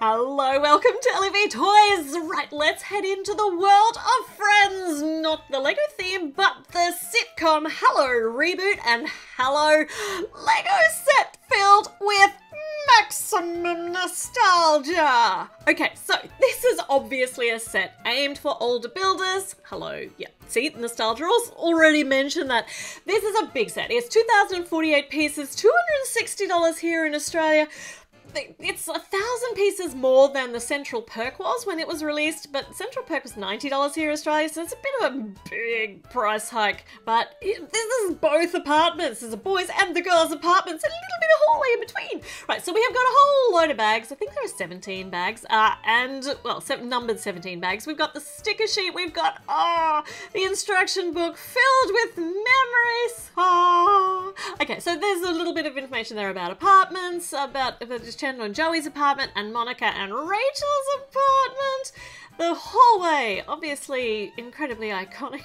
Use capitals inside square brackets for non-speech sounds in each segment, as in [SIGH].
Hello, welcome to ellieV Toys! Right, let's head into the world of Friends! Not the LEGO theme, but the sitcom Hello reboot and Hello LEGO set filled with maximum nostalgia! Okay, so this is obviously a set aimed for older builders. Hello, yeah. See, nostalgia already mentioned that. This is a big set. It's 2,048 pieces, $260 here in Australia it's a thousand pieces more than the Central Perk was when it was released, but Central Perk was $90 here in Australia, so it's a bit of a big price hike. But it, this is both apartments. There's a boys and the girls apartments and a little bit of hallway in between. Right, so we have got a whole load of bags. I think there are 17 bags, uh, and, well, numbered 17 bags. We've got the sticker sheet. We've got, oh, the instruction book filled with memories. Oh. Okay, so there's a little bit of information there about apartments, about, about Chandler and Joey's apartment and Monica and Rachel's apartment. The hallway, obviously incredibly iconic.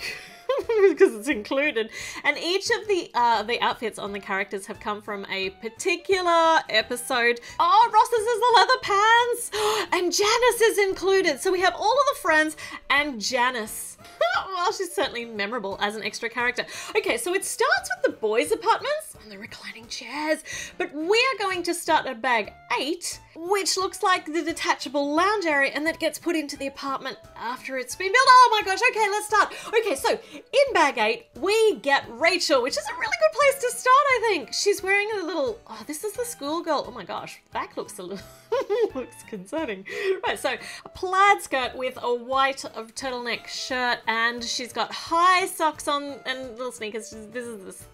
[LAUGHS] because it's included. And each of the uh, the outfits on the characters have come from a particular episode. Oh, Ross's is the leather pants, [GASPS] and Janice is included. So we have all of the friends and Janice. [LAUGHS] well, she's certainly memorable as an extra character. Okay, so it starts with the boys' apartments and the reclining chairs, but we are going to start at bag eight, which looks like the detachable lounge area, and that gets put into the apartment after it's been built. Oh my gosh, okay, let's start. Okay, so in bag eight, we get Rachel, which is a really good place to start, I think. She's wearing a little, oh, this is the schoolgirl. Oh my gosh, back looks a little, [LAUGHS] [LAUGHS] looks concerning. Right, so a plaid skirt with a white turtleneck shirt, and she's got high socks on and little sneakers. This is this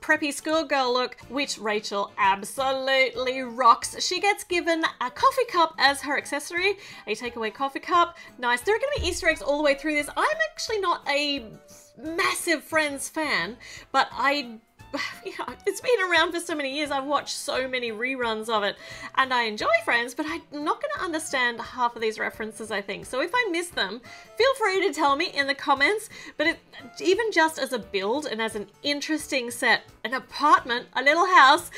preppy schoolgirl look, which Rachel absolutely rocks. She gets given a coffee cup as her accessory, a takeaway coffee cup. Nice. There are going to be Easter eggs all the way through this. I'm actually not a massive Friends fan, but I [LAUGHS] yeah, it's been around for so many years. I've watched so many reruns of it and I enjoy Friends, but I'm not going to understand half of these references, I think. So if I miss them, feel free to tell me in the comments. But it, even just as a build and as an interesting set, an apartment, a little house,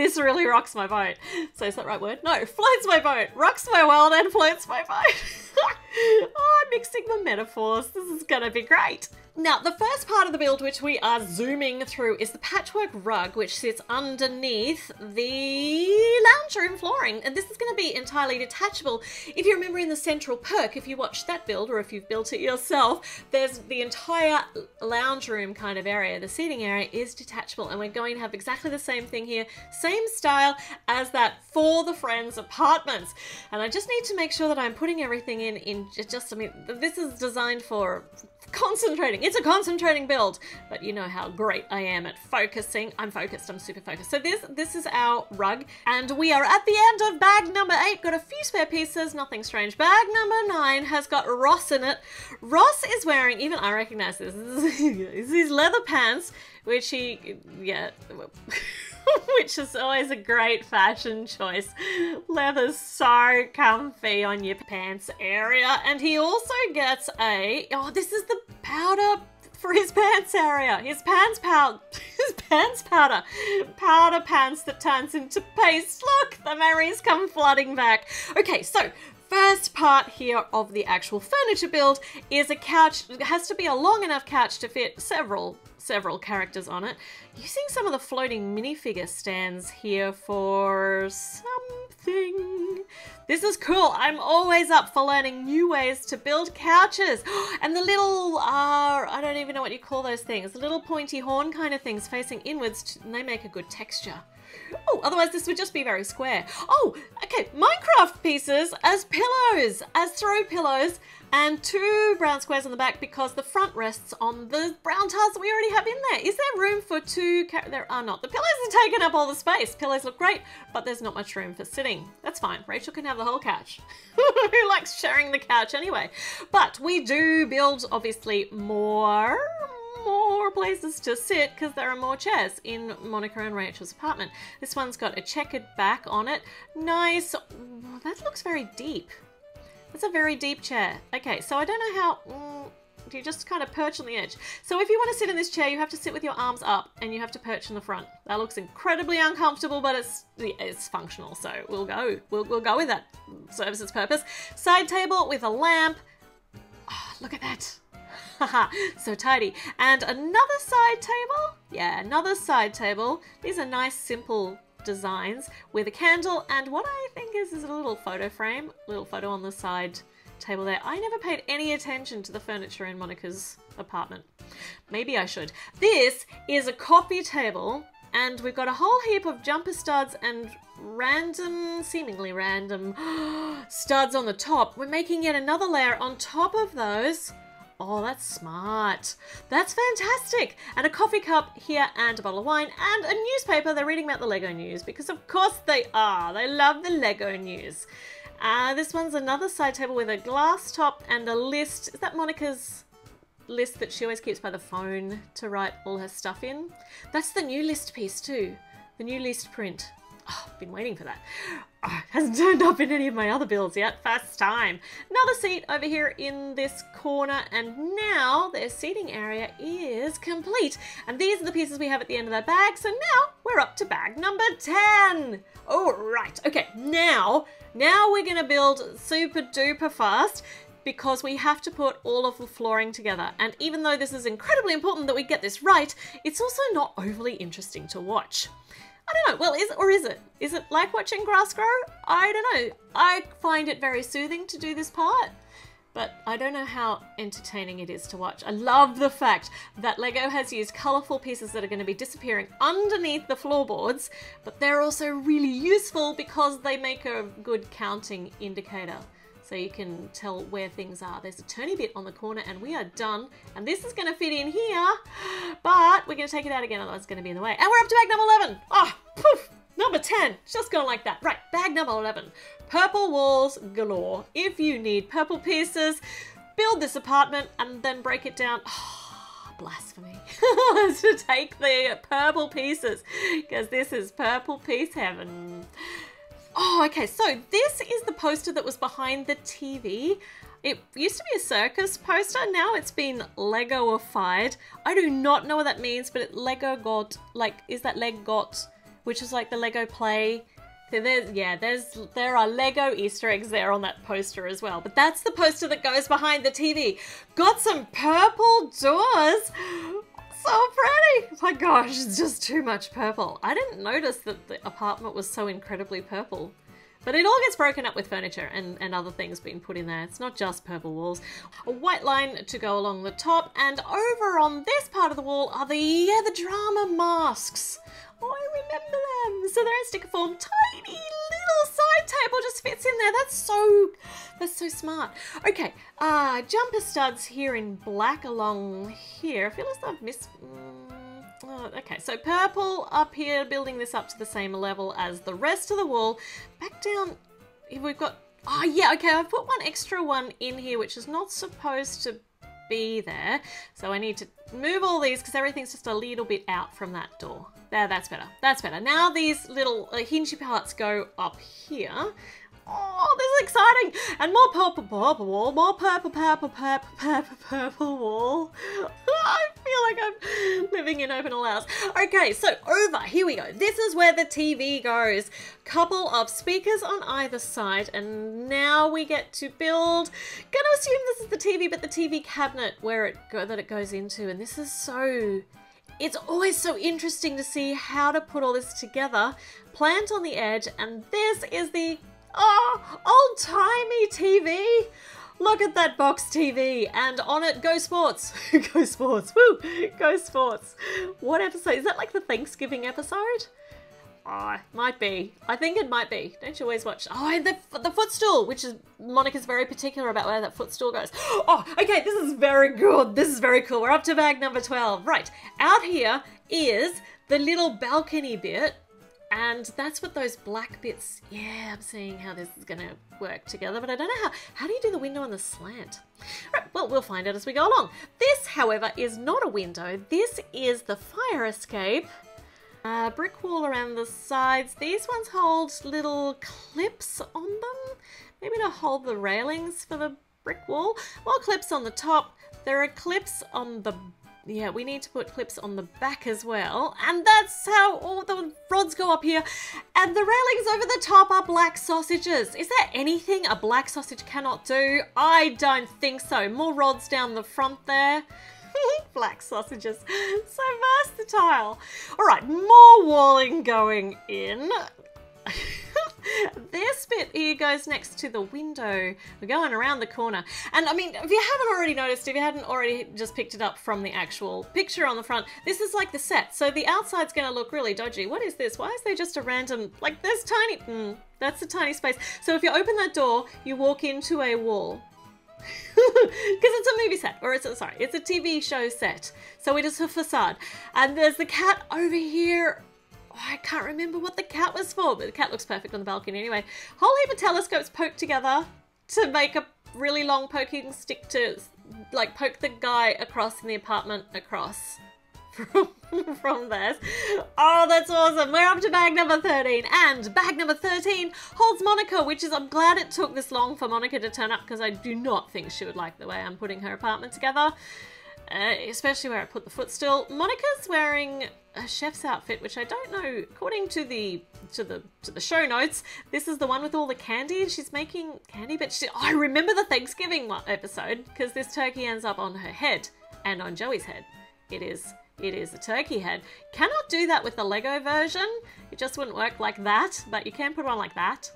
this really rocks my boat. So is that right word? No, floats my boat, rocks my world and floats my boat. [LAUGHS] oh, I'm mixing the metaphors. This is going to be great. Now, the first part of the build which we are zooming through is the patchwork rug which sits underneath the lounge room flooring. And this is going to be entirely detachable. If you remember in the central perk, if you watched that build or if you've built it yourself, there's the entire lounge room kind of area, the seating area is detachable. And we're going to have exactly the same thing here, style as that for the Friends apartments. And I just need to make sure that I'm putting everything in, in just, I mean, this is designed for concentrating. It's a concentrating build, but you know how great I am at focusing. I'm focused, I'm super focused. So this this is our rug, and we are at the end of bag number eight. Got a few spare pieces, nothing strange. Bag number nine has got Ross in it. Ross is wearing, even I recognize this, [LAUGHS] this is these leather pants, which he, yeah, [LAUGHS] [LAUGHS] which is always a great fashion choice. Leather's so comfy on your pants area. And he also gets a, oh, this is the powder for his pants area. His pants powder, [LAUGHS] his pants powder, powder pants that turns into paste. Look, the memories come flooding back. Okay, so first part here of the actual furniture build is a couch. It has to be a long enough couch to fit several several characters on it. Using some of the floating minifigure stands here for something. This is cool. I'm always up for learning new ways to build couches. [GASPS] And the little, uh, I don't even know what you call those things, the little pointy horn kind of things facing inwards, they make a good texture. Oh, otherwise this would just be very square. Oh, okay, Minecraft pieces as pillows, as throw pillows, and two brown squares on the back because the front rests on the brown tiles that we already have in there. Is there room for two? There are not. The pillows are taking up all the space. Pillows look great, but there's not much room for sitting. That's fine. Rachel can have the whole couch. [LAUGHS] Who likes sharing the couch anyway? But we do build, obviously, more more places to sit because there are more chairs in Monica and Rachel's apartment. This one's got a checkered back on it. Nice. That looks very deep. That's a very deep chair. Okay, so I don't know how... Mm, You just kind of perch on the edge. So if you want to sit in this chair, you have to sit with your arms up and you have to perch in the front. That looks incredibly uncomfortable, but it's it's functional, so we'll go. We'll, we'll go with that. Serves its purpose. Side table with a lamp. Oh, look at that. Haha, [LAUGHS] so tidy. And another side table. Yeah, another side table. These are nice, simple designs with a candle and what I think is, is a little photo frame, little photo on the side table there. I never paid any attention to the furniture in Monica's apartment. Maybe I should. This is a coffee table and we've got a whole heap of jumper studs and random, seemingly random [GASPS] studs on the top. We're making yet another layer on top of those Oh, that's smart. That's fantastic. And a coffee cup here and a bottle of wine and a newspaper. They're reading about the Lego news because of course they are. They love the Lego news. Uh, this one's another side table with a glass top and a list. Is that Monica's list that she always keeps by the phone to write all her stuff in? That's the new list piece too. The new list print. Oh, [SIGHS] been waiting for that. [SIGHS] Oh, hasn't turned up in any of my other bills yet. First time. Another seat over here in this corner, and now their seating area is complete. And these are the pieces we have at the end of that bag. So now we're up to bag number 10. All right. Okay. Now, now we're gonna build super duper fast because we have to put all of the flooring together. And even though this is incredibly important that we get this right, it's also not overly interesting to watch. I don't know. Well, is it or is it? Is it like watching grass grow? I don't know. I find it very soothing to do this part, but I don't know how entertaining it is to watch. I love the fact that Lego has used colourful pieces that are going to be disappearing underneath the floorboards, but they're also really useful because they make a good counting indicator so you can tell where things are. There's a turny bit on the corner and we are done. And this is gonna fit in here, but we're gonna take it out again, otherwise it's gonna be in the way. And we're up to bag number 11. Oh, poof, number 10, just gone like that. Right, bag number 11. Purple walls galore. If you need purple pieces, build this apartment and then break it down. Oh, blasphemy. [LAUGHS] to take the purple pieces, because this is purple piece heaven. Oh, okay, so this is the poster that was behind the TV. It used to be a circus poster, now it's been Legoified. I do not know what that means, but it Lego got, like, is that Leg got, which is like the Lego play. There's, yeah, there's, there are Lego Easter eggs there on that poster as well. But that's the poster that goes behind the TV. Got some purple doors so pretty! Oh my gosh, it's just too much purple. I didn't notice that the apartment was so incredibly purple. But it all gets broken up with furniture and, and other things being put in there. It's not just purple walls. A white line to go along the top, and over on this part of the wall are the, yeah, the drama masks. Oh, I remember them. So they're in sticker form. Tiny side table just fits in there. That's so, that's so smart. Okay, uh, jumper studs here in black along here. I feel as though I've missed... Mm, oh, okay, so purple up here, building this up to the same level as the rest of the wall. Back down, we've got... Oh, yeah, okay, I've put one extra one in here, which is not supposed to be there. So I need to move all these because everything's just a little bit out from that door. There, that's better. That's better. Now these little uh, hingy parts go up here. Oh, this is exciting! And more purple, purple wall, more purple, purple, purple, purple, purple wall. In open allows. Okay, so over, here we go. This is where the TV goes. Couple of speakers on either side, and now we get to build. Gonna assume this is the TV, but the TV cabinet where it go that it goes into, and this is so it's always so interesting to see how to put all this together. Plant on the edge, and this is the oh, old-timey TV. Look at that box TV, and on it, Go Sports. [LAUGHS] go Sports, woo, Go Sports. What episode? Is that like the Thanksgiving episode? Oh, might be. I think it might be. Don't you always watch? Oh, and the, the footstool, which is Monica's very particular about where that footstool goes. [GASPS] Oh, okay, this is very good. This is very cool. We're up to bag number 12. Right, out here is the little balcony bit. And that's what those black bits, yeah, I'm seeing how this is gonna work together, but I don't know how, how do you do the window on the slant? Right, well, we'll find out as we go along. This, however, is not a window. This is the fire escape uh, brick wall around the sides. These ones hold little clips on them. Maybe to hold the railings for the brick wall. More clips on the top. There are clips on the yeah, we need to put clips on the back as well. And that's how all the rods go up here. And the railings over the top are black sausages. Is there anything a black sausage cannot do? I don't think so. More rods down the front there. [LAUGHS] black sausages. [LAUGHS] So versatile. All right, more walling going in. [LAUGHS] this bit here goes next to the window. We're going around the corner. And I mean, if you haven't already noticed, if you hadn't already just picked it up from the actual picture on the front, this is like the set. So the outside's going to look really dodgy. What is this? Why is there just a random, like there's tiny, mm, that's a tiny space. So if you open that door, you walk into a wall. [LAUGHS] Because it's a movie set, or it's a, sorry, it's a TV show set. So it is a facade. And there's the cat over here Oh, I can't remember what the cat was for, but the cat looks perfect on the balcony anyway. Whole heap of telescopes poked together to make a really long poking stick to like poke the guy across in the apartment across [LAUGHS] from, from this. Oh, that's awesome. We're up to bag number 13. And bag number 13 holds Monica, which is, I'm glad it took this long for Monica to turn up because I do not think she would like the way I'm putting her apartment together. Uh, especially where I put the footstool. Monica's wearing a chef's outfit, which I don't know. According to the to the to the show notes, this is the one with all the candy. She's making candy, but she, I remember the Thanksgiving episode because this turkey ends up on her head and on Joey's head. It is it is a turkey head. Cannot do that with the Lego version. It just wouldn't work like that, but you can put one like that.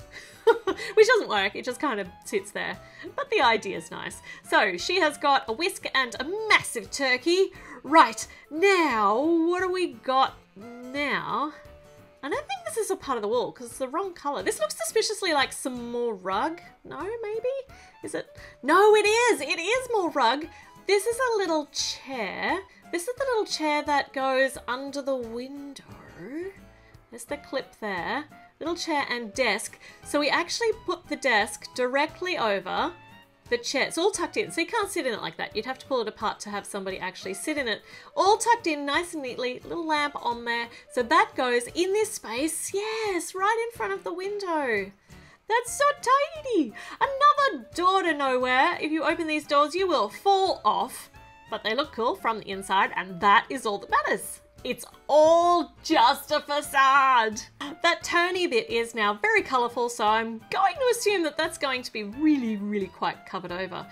[LAUGHS] which doesn't work, it just kind of sits there. But the idea is nice. So she has got a whisk and a massive turkey. Right, now, what do we got now? I don't think this is a part of the wall because it's the wrong colour. This looks suspiciously like some more rug. No, maybe? Is it? No, it is. It is more rug. This is a little chair. This is the little chair that goes under the window. There's the clip there little chair and desk. So we actually put the desk directly over the chair. It's all tucked in, so you can't sit in it like that. You'd have to pull it apart to have somebody actually sit in it. All tucked in nice and neatly, little lamp on there. So that goes in this space, yes, right in front of the window. That's so tiny. Another door to nowhere. If you open these doors, you will fall off. But they look cool from the inside, and that is all that matters. It's all just a facade. That turny bit is now very colourful, so I'm going to assume that that's going to be really, really quite covered over.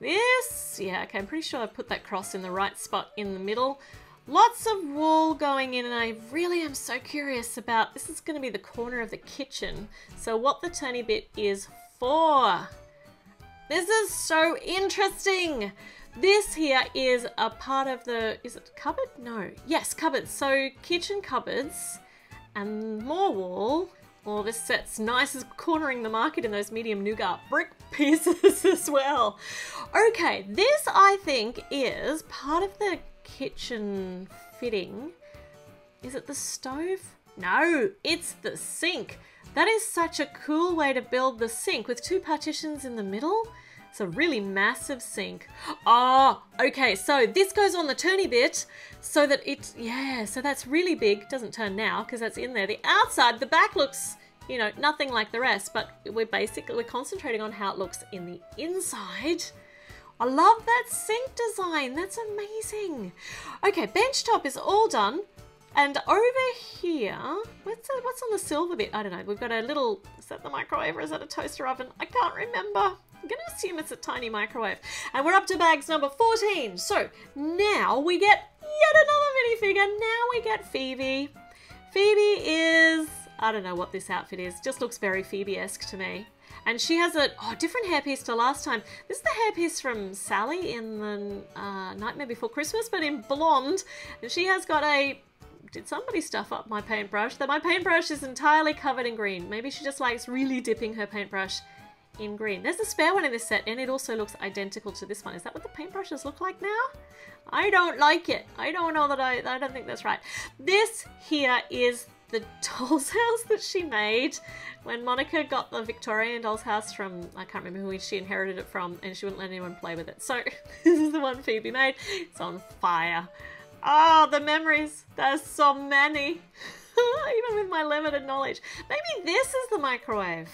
This, yeah, okay, I'm pretty sure I put that cross in the right spot in the middle. Lots of wall going in and I really am so curious about, this is going to be the corner of the kitchen. So what the turny bit is for. This is so interesting. This here is a part of the, is it cupboard? No. Yes, cupboards. So kitchen cupboards and more wall. All this set's nice as cornering the market in those medium nougat brick [LAUGHS] pieces as well. Okay, this I think is part of the kitchen fitting. Is it the stove? No, it's the sink. That is such a cool way to build the sink with two partitions in the middle. It's a really massive sink. Ah, oh, okay, so this goes on the turny bit so that it, yeah, so that's really big. Doesn't turn now because that's in there. The outside, the back looks, you know, nothing like the rest, but we're basically, we're concentrating on how it looks in the inside. I love that sink design. That's amazing. Okay, bench top is all done. And over here, what's, what's on the silver bit? I don't know. We've got a little, is that the microwave or is that a toaster oven? I can't remember. I'm going to assume it's a tiny microwave. And we're up to bags number 14. So now we get yet another minifigure. Now we get Phoebe. Phoebe is, I don't know what this outfit is, just looks very Phoebe-esque to me. And she has a oh, different hairpiece to last time. This is the hairpiece from Sally in the uh, Nightmare Before Christmas, but in blonde. And she has got a did somebody stuff up my paintbrush? That my paintbrush is entirely covered in green. Maybe she just likes really dipping her paintbrush in green. There's a spare one in this set and it also looks identical to this one. Is that what the paintbrushes look like now? I don't like it. I don't know that I, I don't think that's right. This here is the [LAUGHS] doll's house that she made when Monica got the Victorian doll's house from, I can't remember who she inherited it from and she wouldn't let anyone play with it. So [LAUGHS] this is the one Phoebe made. It's on fire. Oh, the memories. There's so many. [LAUGHS] Even with my limited knowledge. Maybe this is the microwave.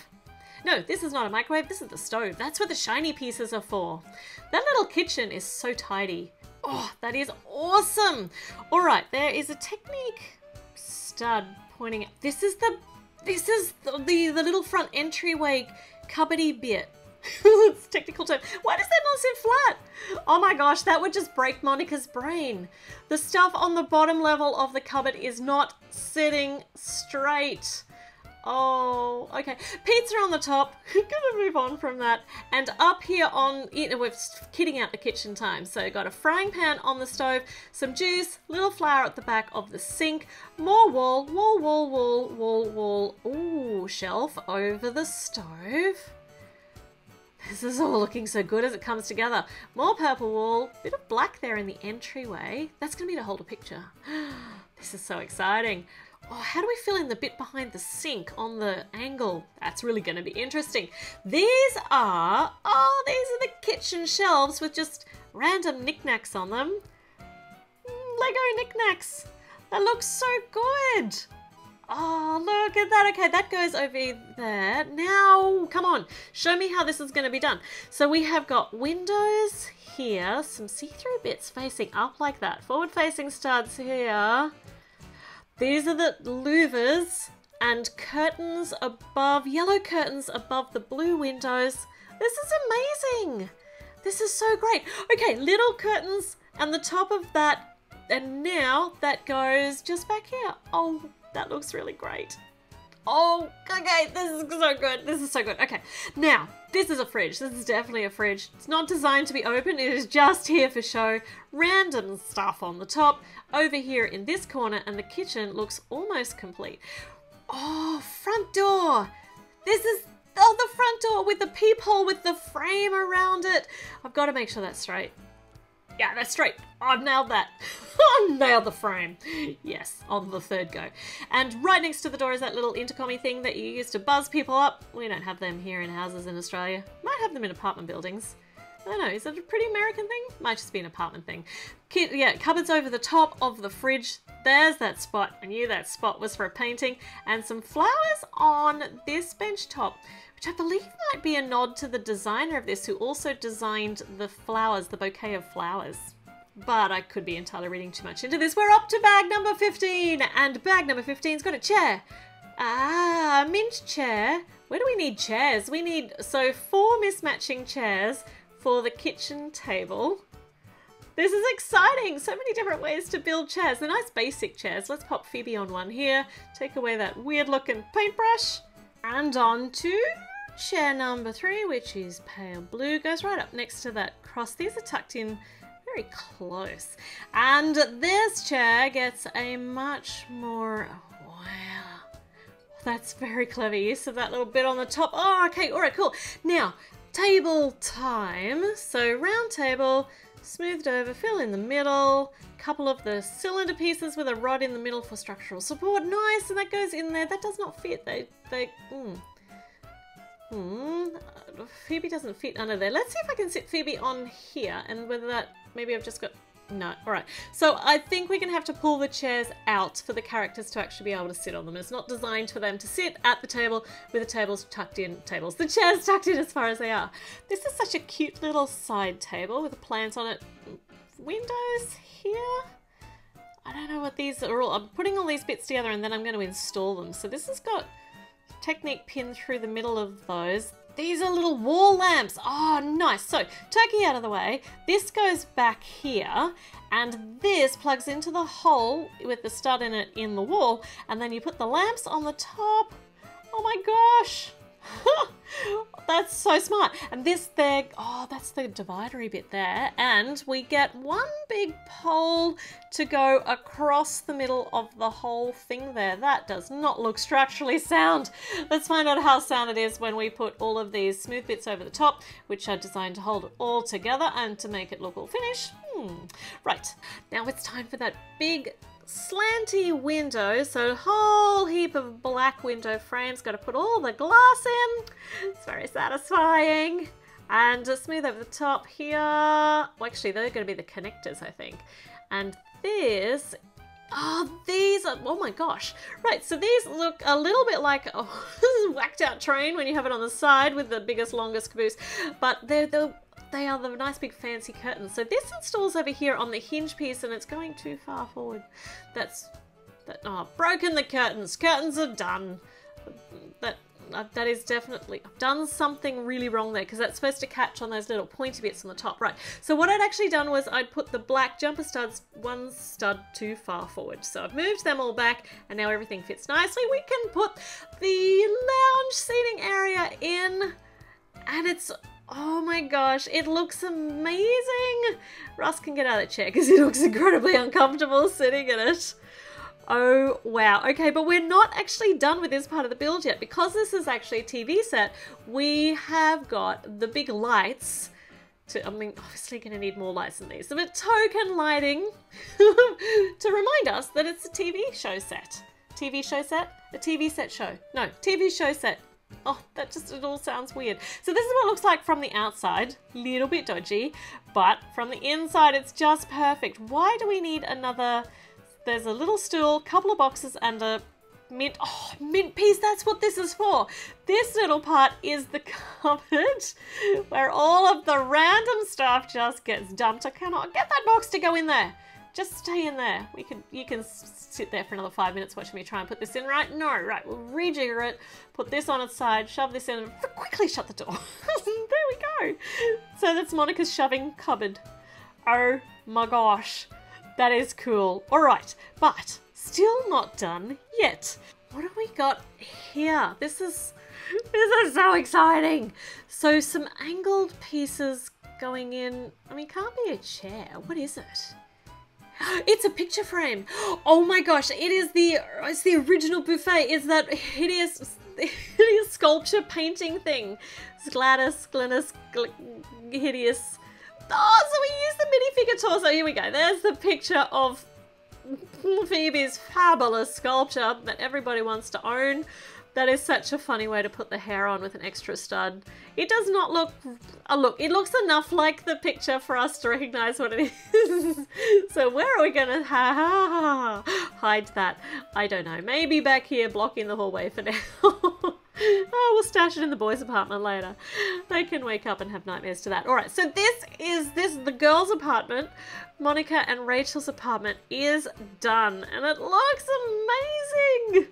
No, this is not a microwave, this is the stove. That's what the shiny pieces are for. That little kitchen is so tidy. Oh, that is awesome. All right, there is a Technic stud pointing at, this is the, this is the, the, the little front entryway cupboardy bit. [LAUGHS] it's technical term. Why does that not sit flat? Oh my gosh, that would just break Monica's brain. The stuff on the bottom level of the cupboard is not sitting straight. Oh, okay. Pizza on the top. [LAUGHS] Gonna move on from that. And up here on, you know, we're kidding out the kitchen time. So got a frying pan on the stove, some juice, little flour at the back of the sink, more wall, wall, wall, wall, wall, wall. Ooh, shelf over the stove. This is all looking so good as it comes together. More purple wall, bit of black there in the entryway. That's to be to hold a picture. [GASPS] this is so exciting. Oh, how do we fill in the bit behind the sink on the angle? That's really going to be interesting. These are, oh, these are the kitchen shelves with just random knickknacks on them. Mm, Lego knickknacks. That looks so good. Oh, look at that. Okay, that goes over there. Now, come on, show me how this is going to be done. So we have got windows here, some see-through bits facing up like that. Forward-facing studs here. These are the louvers and curtains above, yellow curtains above the blue windows. This is amazing. This is so great. Okay, little curtains and the top of that. And now that goes just back here. Oh, that looks really great. Oh, okay, this is so good. This is so good. Okay, now, this is a fridge. This is definitely a fridge. It's not designed to be open. It is just here for show. Random stuff on the top. Over here in this corner, and the kitchen looks almost complete. Oh, front door. This is oh, the front door with the peephole with the frame around it. I've got to make sure that's straight. Yeah, that's straight. I've nailed that. [LAUGHS] I nailed the frame. Yes, on the third go. And right next to the door is that little intercommy thing that you use to buzz people up. We don't have them here in houses in Australia. Might have them in apartment buildings. I don't know, is that a pretty American thing? Might just be an apartment thing. Yeah, cupboards over the top of the fridge. There's that spot. I knew that spot was for a painting. And some flowers on this bench top which I believe might be a nod to the designer of this who also designed the flowers, the bouquet of flowers. But I could be entirely reading too much into this. We're up to bag number 15, and bag number 15's got a chair. Ah, mint chair. Where do we need chairs? We need, so four mismatching chairs for the kitchen table. This is exciting! So many different ways to build chairs. They're nice basic chairs. Let's pop Phoebe on one here. Take away that weird looking paintbrush. And on to Chair number three, which is pale blue, goes right up next to that cross. These are tucked in very close. And this chair gets a much more, wow, that's very clever use of that little bit on the top. Oh, okay, all right, cool. Now, table time. So round table, smoothed over, fill in the middle, couple of the cylinder pieces with a rod in the middle for structural support. Nice, and that goes in there. That does not fit. They, they, mm. Hmm, Phoebe doesn't fit under there. Let's see if I can sit Phoebe on here and whether that, maybe I've just got, no, all right. So I think we're gonna have to pull the chairs out for the characters to actually be able to sit on them. It's not designed for them to sit at the table with the tables tucked in, tables, the chairs tucked in as far as they are. This is such a cute little side table with a plant on it. Windows here? I don't know what these are all, I'm putting all these bits together and then I'm going to install them. So this has got Technic pin through the middle of those. These are little wall lamps. Oh, nice. So, turkey out of the way. This goes back here, and this plugs into the hole with the stud in it in the wall, and then you put the lamps on the top. Oh my gosh. [LAUGHS] that's so smart. And this there, oh, that's the dividery bit there. And we get one big pole to go across the middle of the whole thing there. That does not look structurally sound. Let's find out how sound it is when we put all of these smooth bits over the top, which are designed to hold it all together and to make it look all finished. Hmm. Right, now it's time for that big slanty window, so a whole heap of black window frames. Got to put all the glass in. It's very satisfying. And smooth over the top here. Well, actually, they're going to be the connectors, I think. And this, Oh, these are, oh my gosh. Right, so these look a little bit like a [LAUGHS] whacked out train when you have it on the side with the biggest, longest caboose, but they're the they are the nice big fancy curtains. So this installs over here on the hinge piece and it's going too far forward. That's, that, oh, broken the curtains. Curtains are done. That uh, that is definitely, I've done something really wrong there because that's supposed to catch on those little pointy bits on the top. Right, so what I'd actually done was I'd put the black jumper studs one stud too far forward. So I've moved them all back and now everything fits nicely. We can put the lounge seating area in and it's Oh my gosh, it looks amazing! Ross can get out of the chair because he looks incredibly uncomfortable sitting in it. Oh, wow. Okay, but we're not actually done with this part of the build yet. Because this is actually a TV set, we have got the big lights. To, I mean, obviously going to need more lights than these. But token lighting [LAUGHS] to remind us that it's a TV show set. TV show set? A TV set show. No, TV show set. [LAUGHS] Oh, that just, it all sounds weird. So this is what it looks like from the outside. Little bit dodgy, but from the inside, it's just perfect. Why do we need another there's a little stool, couple of boxes, and a mint. Oh, mint piece, that's what this is for. This little part is the [LAUGHS] cupboard where all of the random stuff just gets dumped. I cannot get that box to go in there. Just stay in there. We can, you can sit there for another five minutes watching me try and put this in, right? No, right, we'll rejigger it, put this on its side, shove this in, and quickly shut the door. [LAUGHS] there we go. So that's Monica's shoving cupboard. Oh my gosh. That is cool. All right, but still not done yet. What have we got here? This is, this is so exciting. So some angled pieces going in. I mean, can't be a chair. What is it? It's a picture frame. Oh my gosh, it is the it's the original Buffay. It's that hideous hideous sculpture painting thing. It's Gladys, Glynis, Gl hideous Oh, so we use the minifigure torso. Here we go. There's the picture of Phoebe's fabulous sculpture that everybody wants to own. That is such a funny way to put the hair on with an extra stud. It does not look... Uh, look, it looks enough like the picture for us to recognise what it is. [LAUGHS] so where are we to ha, ha, ha, hide that? I don't know. Maybe back here blocking the hallway for now. [LAUGHS] oh, we'll stash it in the boys' apartment later. They can wake up and have nightmares to that. All right, so this is this the girls' apartment. Monica and Rachel's apartment is done, and it looks amazing.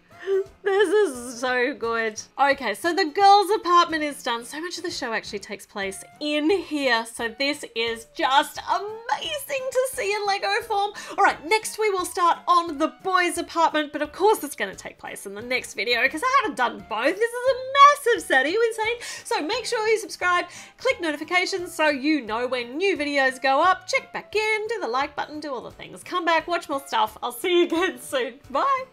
This is so good. Okay, so the girls' apartment is done. So much of the show actually takes place in here. So this is just amazing to see in Lego form. All right, next we will start on the boys' apartment, but of course it's going to take place in the next video because I haven't done both. This is a massive set. Are you insane? So make sure you subscribe, click notifications so you know when new videos go up. Check back in, do the like button, do all the things. Come back, watch more stuff. I'll see you again soon. Bye.